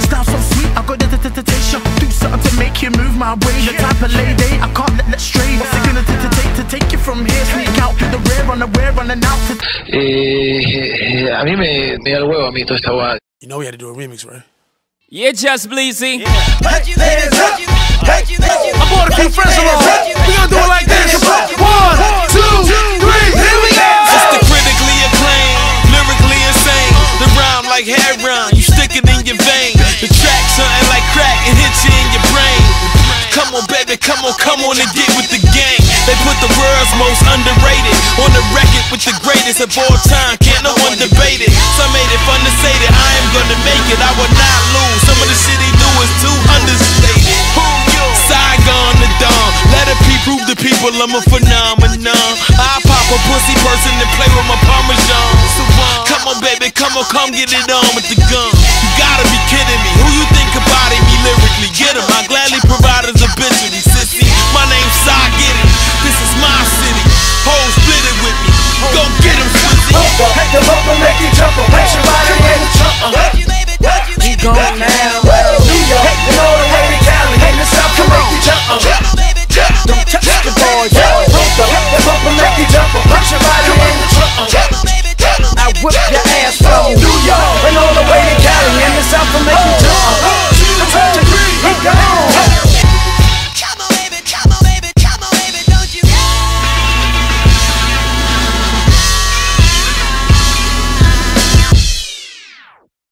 Style so sweet, I got the temptation. Do something to make you move my way. The type of lady I can't let let stray. What's it gonna take to take you from here? Sneak out the rear, on the rear, running out to. Eh, eh, eh, a mí me, me da el huevo a mí toda esta guada. You know we had to do a remix, right? Yeah, just Bleezy. Yeah. Hey, ladies, up. You stick it in your vein. The track something like crack, it hits you in your brain. Come on, baby, come on, come on and get with the game. They put the world's most underrated on the record with the greatest of all time. Can't no one debate it. Some made it fun to say that I am gonna make it. I will not lose. Some of the shit he do is too understated. Saigon the Dawn. Let it be prove to people I'm a phenomenon. I pop a pussy person and play with my parmesan on, baby, come on, come get it on with the gun. You gotta be kidding me. Who you think could body me lyrically? Get him, I gladly provide his obituary, sissy. My name's Cy This is my city. Hoes split it with me. Go get him, Swizzy. Take him up and make you jump him. Make your body in the jump him. We going now. New York, and all the way to Cali. Hey, the South can make you jump him. Don't touch the boy, yeah. Yeah.